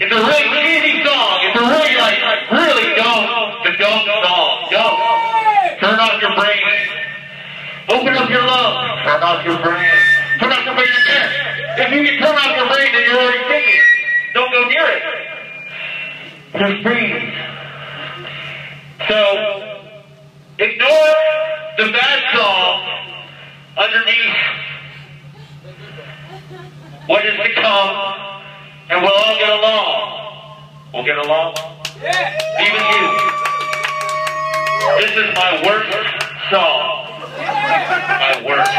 It's a really cheesy song. It's a really, like, really dope, the dope song. Turn off your brain. Open up your love. Turn off your brain. Turn off your brain again. If you can turn off your brain, then you're already dead. Don't go near it. Just breathe. So, ignore the bad song underneath and we'll all get along. We'll get along? Even you. This is my worst song. My worst